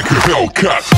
like a Hellcat.